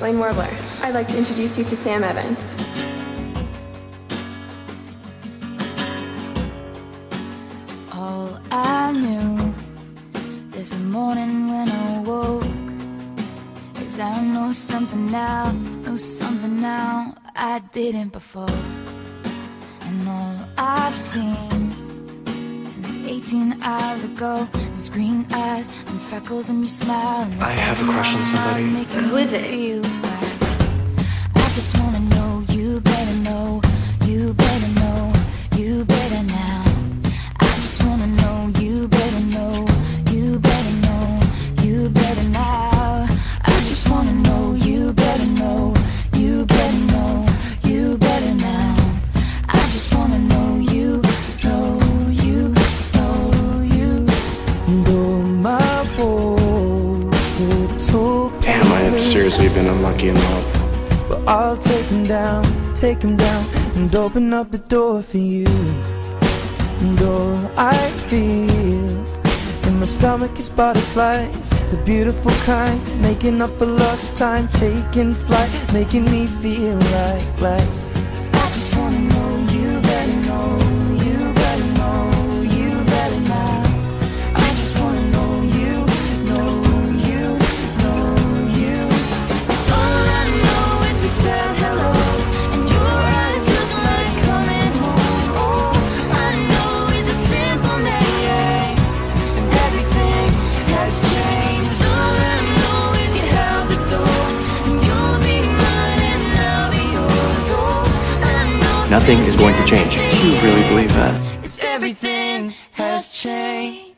Blaine Warbler. I'd like to introduce you to Sam Evans. All I knew this morning when I woke is I know something now, know something now I didn't before. And all I've seen 18 hours ago is green eyes and freckles and your smile. And I have a crush on somebody. Who is it? I just wanna know, you better know, seriously been unlucky in love. But I'll take him down, take him down And open up the door for you And all I feel In my stomach is butterflies The beautiful kind Making up for lost time Taking flight Making me feel like, like Nothing is going to change. Do you really believe that? is everything has changed.